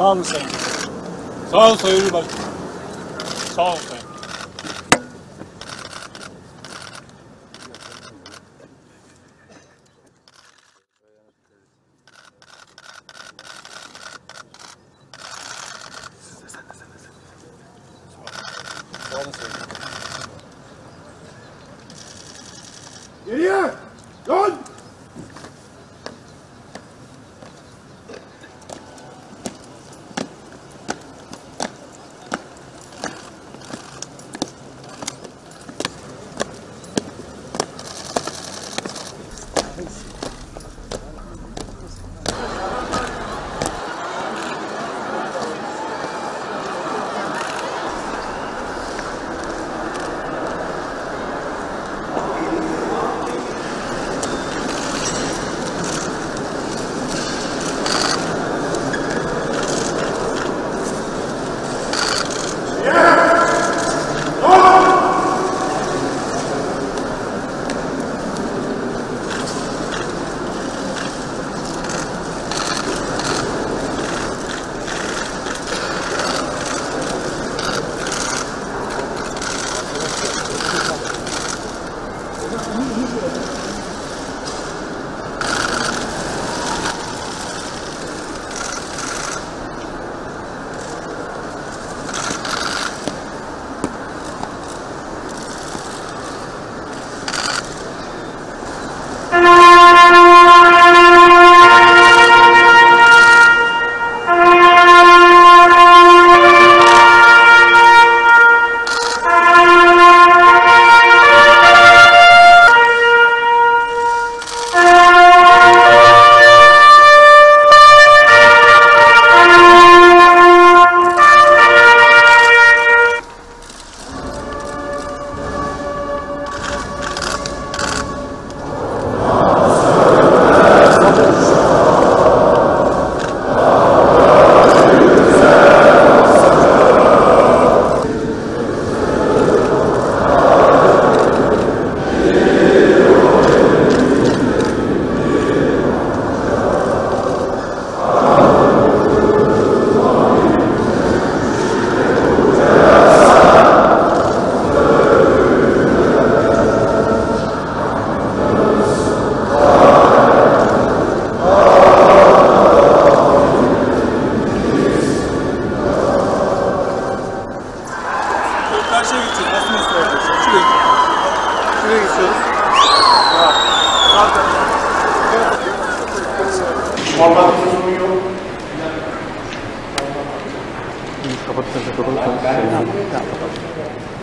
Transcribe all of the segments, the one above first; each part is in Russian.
Sağ olun sayın. Sağ olun sayın Cumhurbaşkanım. Sağ olun sayın. Thanks.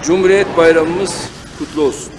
Cumhuriyet Bayramımız kutlu olsun.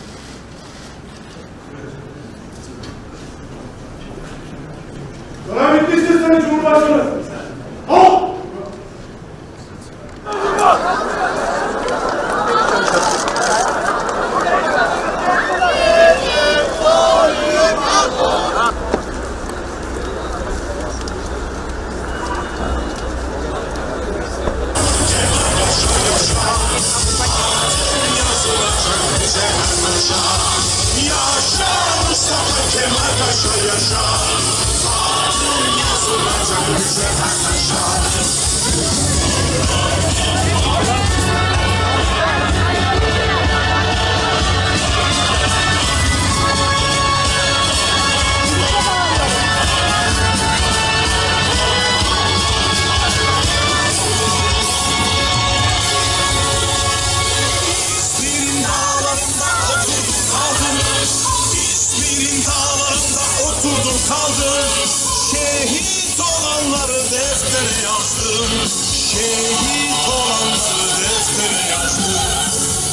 Yazdım Şehit olanları deftere yazdım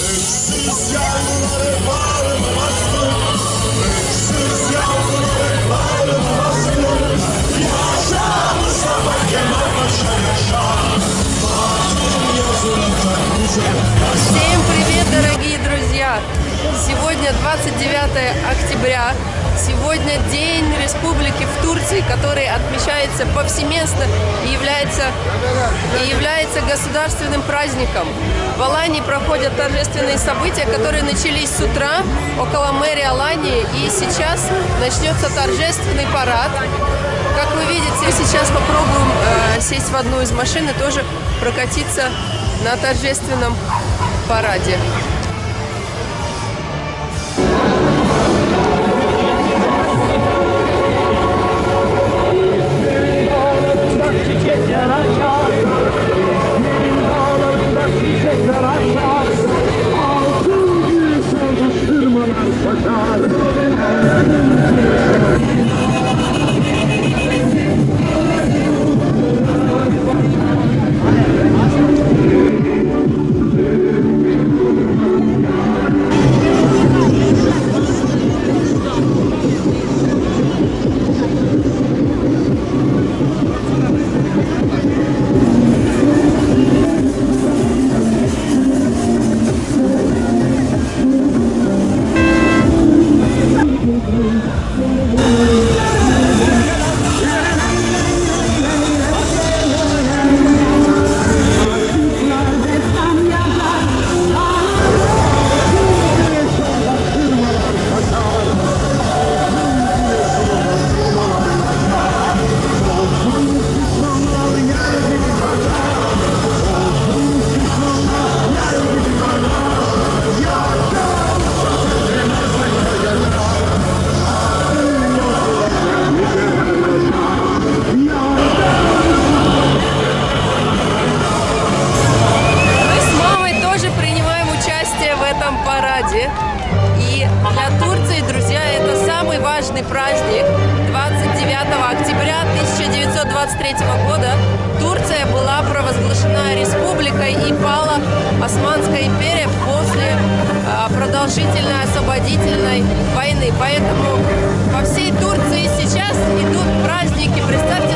Öksüz yavruları bağrıma bastım Öksüz yavruları bağrıma bastım Yaşa Mustafa Kemal Paşa yaşa Fatih yazılacak güzel Всем привет, дорогие друзья! Сегодня 29 октября. Сегодня День Республики в Турции, который отмечается повсеместно и является, и является государственным праздником. В Алании проходят торжественные события, которые начались с утра около мэрии Алании. И сейчас начнется торжественный парад. Как вы видите, сейчас попробуем э, сесть в одну из машин и тоже прокатиться на торжественном параде. çiçekler açar Denizlerin dağlarında çiçekler Altın gül sevgi tırmalar этом параде. И для Турции, друзья, это самый важный праздник. 29 октября 1923 года Турция была провозглашена республикой и пала Османская империя после а, продолжительной освободительной войны. Поэтому по всей Турции сейчас идут праздники. Представьте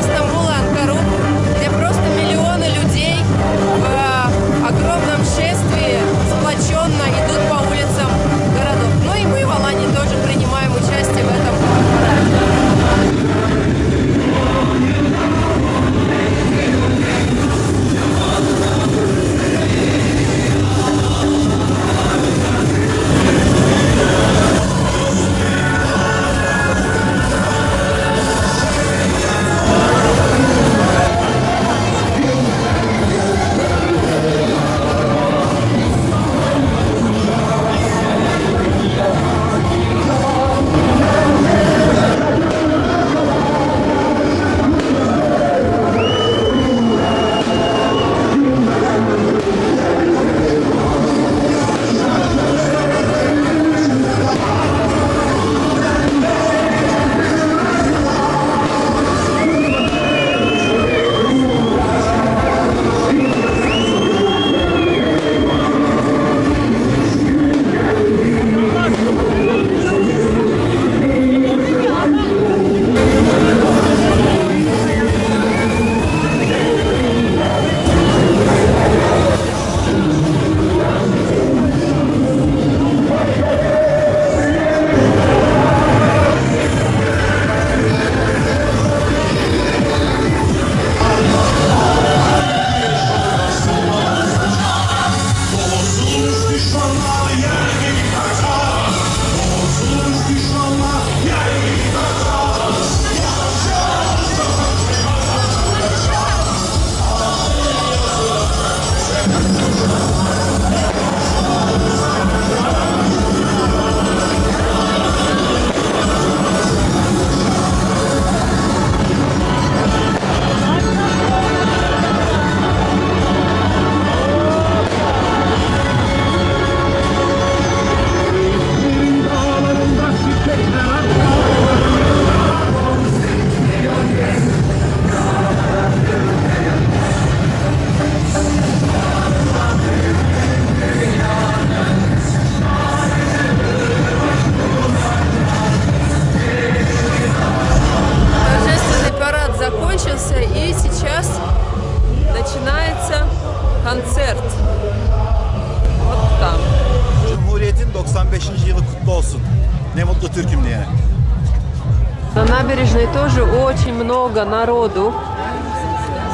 много народу.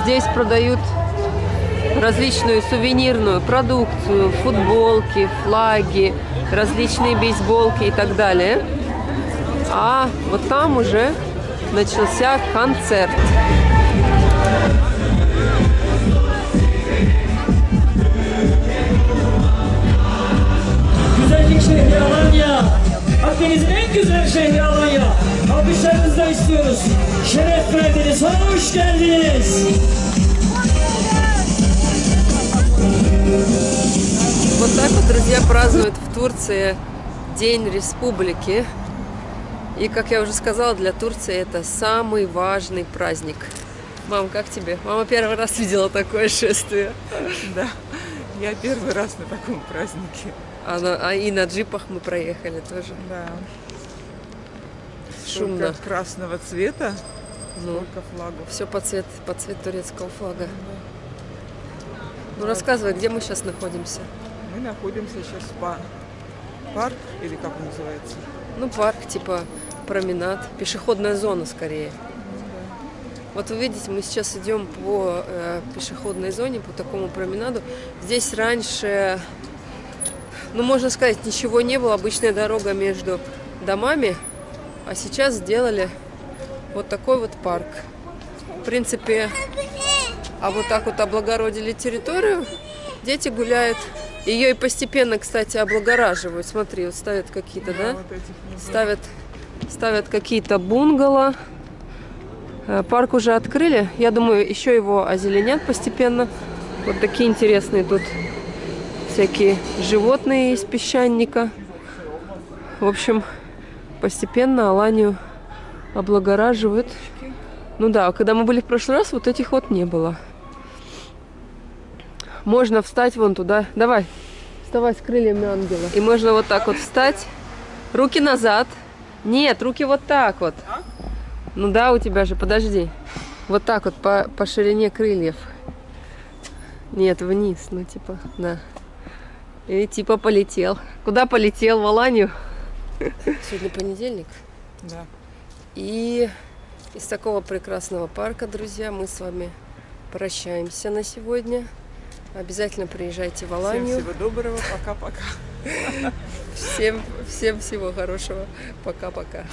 Здесь продают различную сувенирную продукцию, футболки, флаги, различные бейсболки и так далее. А вот там уже начался концерт. Güzellik. Alkışlarınızla istiyoruz. Şeref verdiniz. Hoş geldiniz. Вот так вот, друзья, празднуют в Турции День Республики. И, как я уже сказала, для Турции это самый важный праздник. Мам, как тебе? Мама первый раз видела такое шествие. Да, я первый раз на таком празднике. А, на- а и на джипах мы проехали тоже. Да. Шумно. Красного цвета, Ну, сколько флагов. все по цвет, по цвет турецкого флага. Ну, рассказывай, где мы сейчас находимся? Мы находимся сейчас в пар- парк, или как он называется? Ну, парк, типа променад, пешеходная зона скорее. Вот вы видите, мы сейчас идем по э, пешеходной зоне, по такому променаду. Здесь раньше, ну, можно сказать, ничего не было, обычная дорога между домами, а сейчас сделали вот такой вот парк. В принципе, а вот так вот облагородили территорию, дети гуляют. Ее и постепенно, кстати, облагораживают. Смотри, вот ставят какие-то, да? Вот этих не ставят, ставят какие-то бунгало. Э, Парк уже открыли. Я думаю, еще его озеленят постепенно. Вот такие интересные тут всякие животные из песчаника. В общем, постепенно Аланию облагораживают. Ну да, когда мы были в прошлый раз, вот этих вот не было. Можно встать вон туда. Давай, вставай с крыльями ангела. И можно вот так вот встать. Руки назад. Нет, руки вот так вот. Ну да, у тебя же, подожди. Вот так вот по, по ширине крыльев. Нет, вниз, ну типа, да. И типа полетел. Куда полетел? В Аланию? Сегодня понедельник. Да. И из такого прекрасного парка, друзья, мы с вами прощаемся на сегодня. Обязательно приезжайте в Всем Аланию. всего доброго, пока-пока. Всем, всем всего хорошего. Пока-пока.